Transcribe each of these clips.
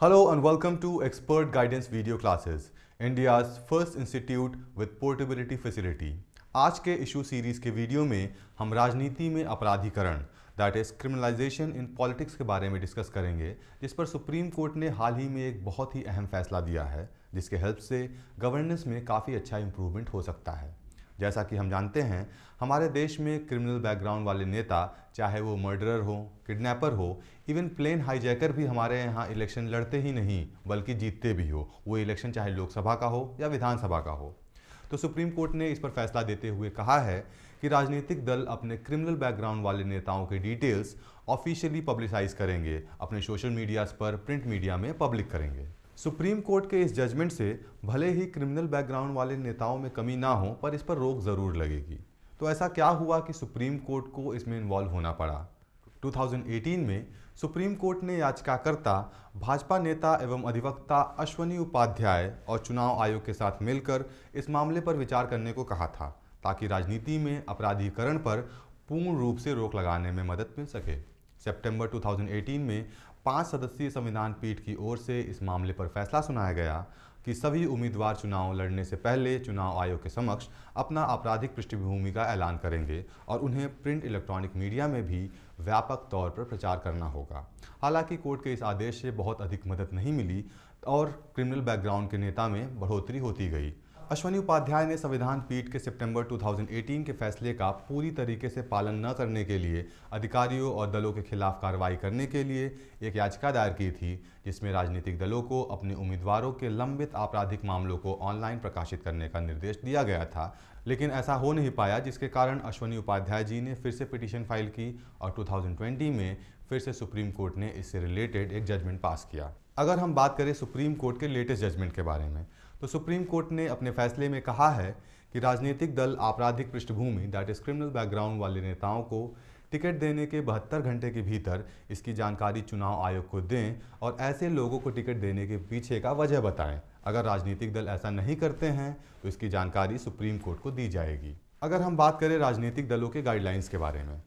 Hello and welcome to Expert Guidance Video Classes, India's first institute with portability facility. आज के issue series के video में हम राजनीति में अपराधीकरण that is criminalisation in politics के बारे में डिस्कस करेंगे जिस पर सुप्रीम कोर्ट ने हाल ही में एक बहुत ही अहम फैसला दिया है जिसके हेल्प से गवर्नेंस में काफ़ी अच्छा इम्प्रूवमेंट हो सकता है जैसा कि हम जानते हैं, हमारे देश में क्रिमिनल बैकग्राउंड वाले नेता, चाहे वो मर्डरर हो किडनैपर हो इवन प्लेन हाईजैकर भी हमारे यहाँ इलेक्शन लड़ते ही नहीं, बल्कि जीतते भी हो। वो इलेक्शन चाहे लोकसभा का हो या विधानसभा का हो। तो सुप्रीम कोर्ट ने इस पर फैसला देते हुए कहा है कि राजनीतिक दल अपने क्रिमिनल बैकग्राउंड वाले नेताओं के डिटेल्स ऑफिशियली पब्लिसाइज करेंगे, अपने सोशल मीडियाज पर प्रिंट मीडिया में पब्लिक करेंगे। सुप्रीम कोर्ट के इस जजमेंट से भले ही क्रिमिनल बैकग्राउंड वाले नेताओं में कमी ना हो, पर इस पर रोक ज़रूर लगेगी। तो ऐसा क्या हुआ कि सुप्रीम कोर्ट को इसमें इन्वॉल्व होना पड़ा? 2018 में सुप्रीम कोर्ट ने याचिकाकर्ता, भाजपा नेता एवं अधिवक्ता अश्वनी उपाध्याय और चुनाव आयोग के साथ मिलकर इस मामले पर विचार करने को कहा था, ताकि राजनीति में अपराधीकरण पर पूर्ण रूप से रोक लगाने में मदद मिल सके। सितंबर 2018 में पाँच सदस्यीय संविधान पीठ की ओर से इस मामले पर फैसला सुनाया गया कि सभी उम्मीदवार चुनाव लड़ने से पहले चुनाव आयोग के समक्ष अपना आपराधिक पृष्ठभूमि का ऐलान करेंगे और उन्हें प्रिंट इलेक्ट्रॉनिक मीडिया में भी व्यापक तौर पर प्रचार करना होगा। हालाँकि कोर्ट के इस आदेश से बहुत अधिक मदद नहीं मिली और क्रिमिनल बैकग्राउंड के नेता में बढ़ोतरी होती गई। अश्वनी उपाध्याय ने संविधान पीठ के सितंबर 2018 के फैसले का पूरी तरीके से पालन न करने के लिए, अधिकारियों और दलों के खिलाफ कार्रवाई करने के लिए एक याचिका दायर की थी, जिसमें राजनीतिक दलों को अपने उम्मीदवारों के लंबित आपराधिक मामलों को ऑनलाइन प्रकाशित करने का निर्देश दिया गया था। लेकिन ऐसा हो नहीं पाया, जिसके कारण अश्वनी उपाध्याय जी ने फिर से पिटीशन फ़ाइल की और 2020 में फिर से सुप्रीम कोर्ट ने इससे रिलेटेड एक जजमेंट पास किया। अगर हम बात करें सुप्रीम कोर्ट के लेटेस्ट जजमेंट के बारे में तो सुप्रीम कोर्ट ने अपने फैसले में कहा है कि राजनीतिक दल आपराधिक पृष्ठभूमि दैट इज़ क्रिमिनल बैकग्राउंड वाले नेताओं को टिकट देने के बहत्तर घंटे के भीतर इसकी जानकारी चुनाव आयोग को दें और ऐसे लोगों को टिकट देने के पीछे का वजह बताएँ। अगर राजनीतिक दल ऐसा नहीं करते हैं तो इसकी जानकारी सुप्रीम कोर्ट को दी जाएगी। अगर हम बात करें राजनीतिक दलों के गाइडलाइंस के बारे में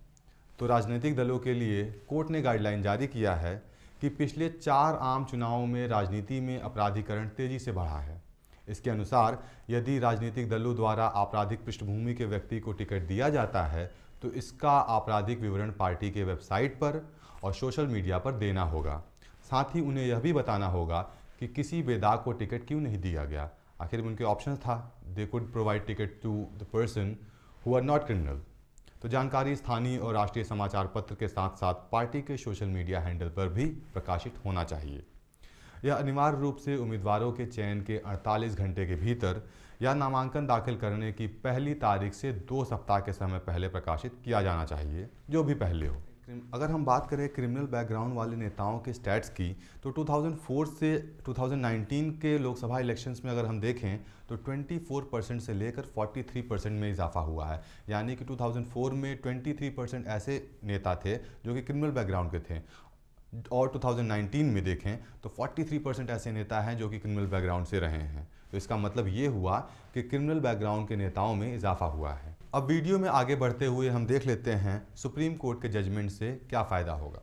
तो राजनीतिक दलों के लिए कोर्ट ने गाइडलाइन जारी किया है कि पिछले चार आम चुनावों में राजनीति में अपराधीकरण तेज़ी से बढ़ा है। इसके अनुसार, यदि राजनीतिक दलों द्वारा आपराधिक पृष्ठभूमि के व्यक्ति को टिकट दिया जाता है तो इसका आपराधिक विवरण पार्टी के वेबसाइट पर और सोशल मीडिया पर देना होगा। साथ ही उन्हें यह भी बताना होगा कि किसी बेदाग को टिकट क्यों नहीं दिया गया? आखिर उनके ऑप्शन था। They could provide ticket to the person who are not criminal तो जानकारी स्थानीय और राष्ट्रीय समाचार पत्र के साथ साथ पार्टी के सोशल मीडिया हैंडल पर भी प्रकाशित होना चाहिए। यह अनिवार्य रूप से उम्मीदवारों के चयन के 48 घंटे के भीतर या नामांकन दाखिल करने की पहली तारीख से दो सप्ताह के समय पहले प्रकाशित किया जाना चाहिए, जो भी पहले हो। अगर हम बात करें क्रिमिनल बैकग्राउंड वाले नेताओं के स्टैट्स की तो 2004 से 2019 के लोकसभा इलेक्शंस में अगर हम देखें तो 24 परसेंट से लेकर 43 परसेंट में इजाफा हुआ है। यानी कि 2004 में 23 परसेंट ऐसे नेता थे जो कि क्रिमिनल बैकग्राउंड के थे। और 2019 में देखें तो 43 परसेंट ऐसे नेता हैं जो कि क्रिमिनल बैकग्राउंड से रहे हैं। तो इसका मतलब ये हुआ कि क्रिमिनल बैकग्राउंड के नेताओं में इजाफा हुआ है। अब वीडियो में आगे बढ़ते हुए हम देख लेते हैं सुप्रीम कोर्ट के जजमेंट से क्या फ़ायदा होगा।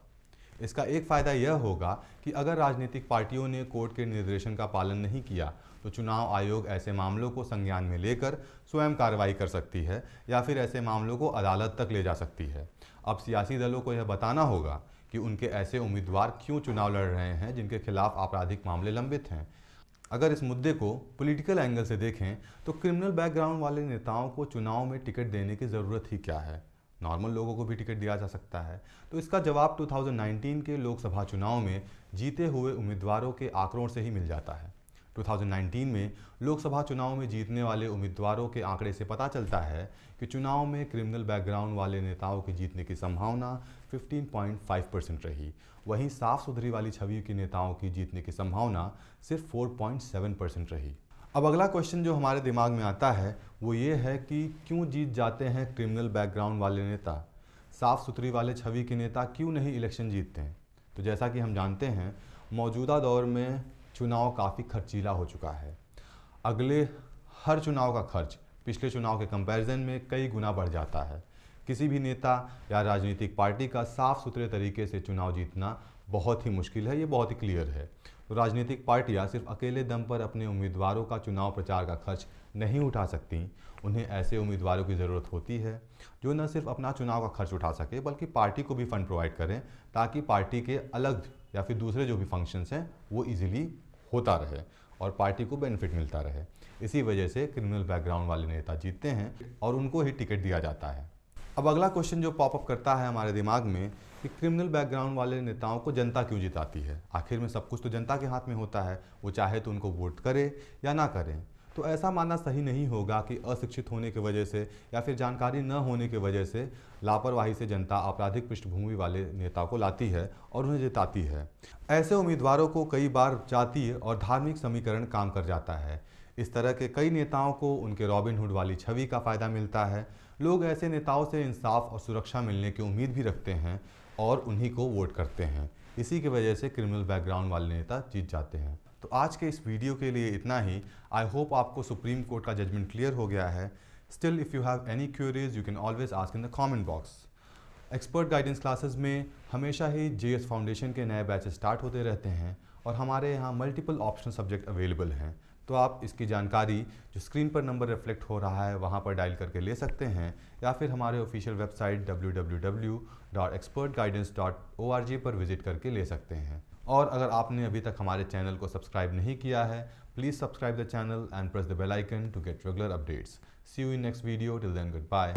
इसका एक फ़ायदा यह होगा कि अगर राजनीतिक पार्टियों ने कोर्ट के निर्देशन का पालन नहीं किया तो चुनाव आयोग ऐसे मामलों को संज्ञान में लेकर स्वयं कार्रवाई कर सकती है या फिर ऐसे मामलों को अदालत तक ले जा सकती है। अब सियासी दलों को यह बताना होगा कि उनके ऐसे उम्मीदवार क्यों चुनाव लड़ रहे हैं जिनके खिलाफ आपराधिक मामले लंबित हैं। अगर इस मुद्दे को पॉलिटिकल एंगल से देखें तो क्रिमिनल बैकग्राउंड वाले नेताओं को चुनाव में टिकट देने की ज़रूरत ही क्या है? नॉर्मल लोगों को भी टिकट दिया जा सकता है। तो इसका जवाब 2019 के लोकसभा चुनाव में जीते हुए उम्मीदवारों के आंकड़ों से ही मिल जाता है। 2019 में लोकसभा चुनाव में जीतने वाले उम्मीदवारों के आंकड़े से पता चलता है कि चुनाव में क्रिमिनल बैकग्राउंड वाले नेताओं के जीतने की संभावना 15.5 परसेंट रही। वहीं साफ़ सुथरी वाली छवि के नेताओं की जीतने की संभावना सिर्फ़ 4.7 परसेंट रही। अब अगला क्वेश्चन जो हमारे दिमाग में आता है, वो ये है कि क्यों जीत जाते हैं क्रिमिनल बैकग्राउंड वाले नेता? साफ़ सुथरी वाले छवि के नेता क्यों नहीं इलेक्शन जीतते हैं? तो जैसा कि हम जानते हैं, मौजूदा दौर में चुनाव काफ़ी खर्चीला हो चुका है। अगले, हर चुनाव का खर्च, पिछले चुनाव के कंपैरिजन में कई गुना बढ़ जाता है। किसी भी नेता या राजनीतिक पार्टी का साफ़ सुथरे तरीके से चुनाव जीतना बहुत ही मुश्किल है, ये बहुत ही क्लियर है। तो राजनीतिक पार्टियाँ सिर्फ़ अकेले दम पर अपने उम्मीदवारों का चुनाव प्रचार का खर्च नहीं उठा सकती। उन्हें ऐसे उम्मीदवारों की ज़रूरत होती है, जो न सिर्फ़ अपना चुनाव का खर्च उठा सके, बल्कि पार्टी को भी फंड प्रोवाइड करें, ताकि पार्टी के अलग या फिर दूसरे जो भी फ़ंक्शंस हैं, वो इजीली होता रहे और पार्टी को बेनिफिट मिलता रहे। इसी वजह से क्रिमिनल बैकग्राउंड वाले नेता जीतते हैं और उनको ही टिकट दिया जाता है। अब अगला क्वेश्चन जो पॉपअप करता है हमारे दिमाग में, कि क्रिमिनल बैकग्राउंड वाले नेताओं को जनता क्यों जिताती है? आखिर में सब कुछ तो जनता के हाथ में होता है। वो चाहे तो उनको वोट करे या ना करें। तो ऐसा मानना सही नहीं होगा कि अशिक्षित होने की वजह से या फिर जानकारी न होने की वजह से लापरवाही से जनता आपराधिक पृष्ठभूमि वाले नेता को लाती है और उन्हें जिताती है। ऐसे उम्मीदवारों को कई बार जातीय और धार्मिक समीकरण काम कर जाता है। इस तरह के कई नेताओं को उनके रॉबिनहुड वाली छवि का फ़ायदा मिलता है। लोग ऐसे नेताओं से इंसाफ और सुरक्षा मिलने की उम्मीद भी रखते हैं और उन्हीं को वोट करते हैं। इसी की वजह से क्रिमिनल बैकग्राउंड वाले नेता जीत जाते हैं। तो आज के इस वीडियो के लिए इतना ही। आई होप आपको सुप्रीम कोर्ट का जजमेंट क्लियर हो गया है। Still if you have any queries you can always ask in the comment box expert guidance classes में हमेशा ही जे फाउंडेशन के नए बैचेस स्टार्ट होते रहते हैं और हमारे यहाँ मल्टीपल ऑप्शन सब्जेक्ट अवेलेबल हैं। तो आप इसकी जानकारी जो स्क्रीन पर नंबर रिफ्लेक्ट हो रहा है, वहाँ पर डायल करके ले सकते हैं, या फिर हमारे ऑफिशियल वेबसाइट www.expertguidance.org पर विज़िट करके ले सकते हैं। और अगर आपने अभी तक हमारे चैनल को सब्सक्राइब नहीं किया है please subscribe the channel and press the bell icon to get regular updates see you in next video till then good bye